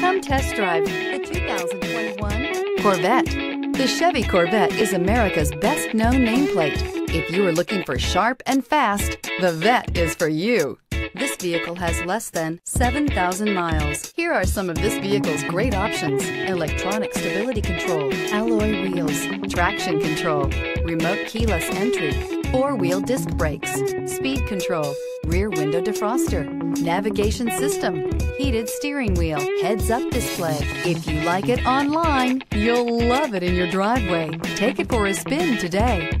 Come test drive the 2021 Corvette. The Chevy Corvette is America's best known nameplate. If you are looking for sharp and fast, the Vette is for you. This vehicle has less than 7,000 miles. Here are some of this vehicle's great options. Electronic stability control, alloy wheels, traction control, remote keyless entry, four-wheel disc brakes, speed control, rear window defroster, navigation system, heated steering wheel, heads-up display. If you like it online, you'll love it in your driveway. Take it for a spin today.